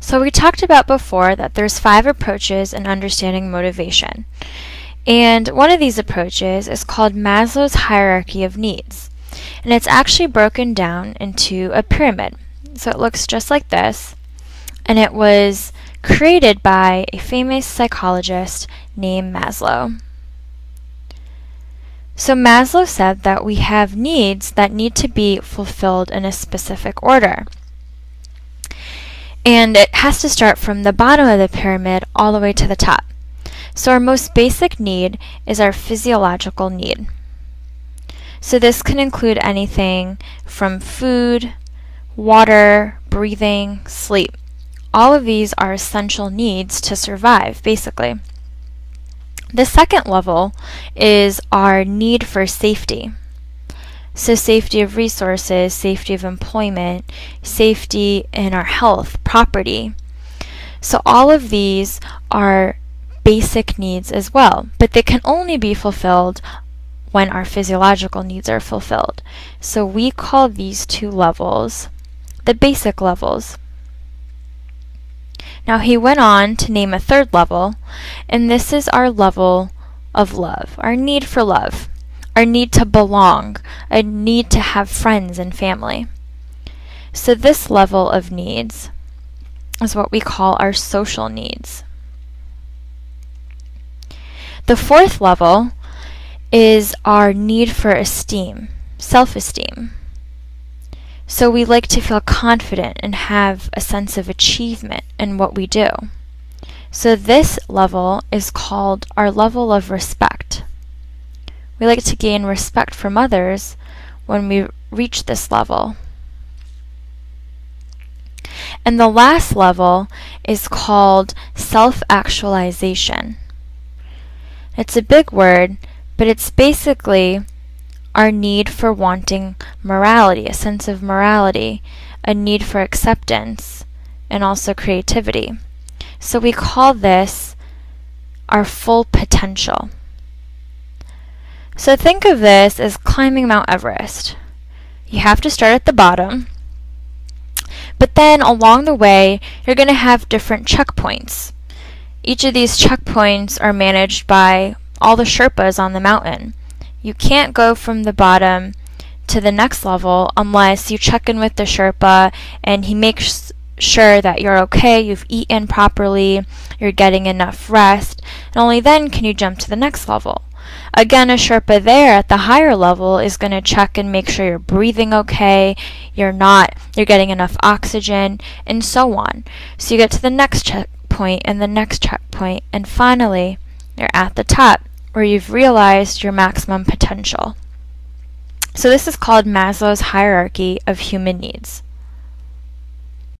So we talked about before that there's five approaches in understanding motivation. And one of these approaches is called Maslow's hierarchy of needs. And it's actually broken down into a pyramid. So it looks just like this. And it was created by a famous psychologist named Maslow. So Maslow said that we have needs that need to be fulfilled in a specific order. And it has to start from the bottom of the pyramid all the way to the top. So our most basic need is our physiological need. So this can include anything from food, water, breathing, sleep. All of these are essential needs to survive, basically. The second level is our need for safety. So, safety of resources, safety of employment, safety in our health, property. So, all of these are basic needs as well, but they can only be fulfilled when our physiological needs are fulfilled. So, we call these two levels the basic levels. Now he went on to name a third level, and this is our level of love, our need for love, our need to belong, a need to have friends and family. So this level of needs is what we call our social needs. The fourth level is our need for esteem, self-esteem. So we like to feel confident and have a sense of achievement in what we do. So this level is called our level of respect. We like to gain respect from others when we reach this level. And the last level is called self-actualization. It's a big word, but it's basically our need for wanting morality, a sense of morality, a need for acceptance, and also creativity. So we call this our full potential. So think of this as climbing Mount Everest. You have to start at the bottom, but then along the way, you're going to have different checkpoints. Each of these checkpoints are managed by all the Sherpas on the mountain. You can't go from the bottom to the next level unless you check in with the Sherpa and he makes sure that you're okay, you've eaten properly, you're getting enough rest, and only then can you jump to the next level. Again, a Sherpa there at the higher level is going to check and make sure you're breathing okay, you're not, you're getting enough oxygen, and so on. So you get to the next checkpoint and the next checkpoint, and finally, you're at the top where you've realized your maximum potential. So this is called Maslow's hierarchy of human needs.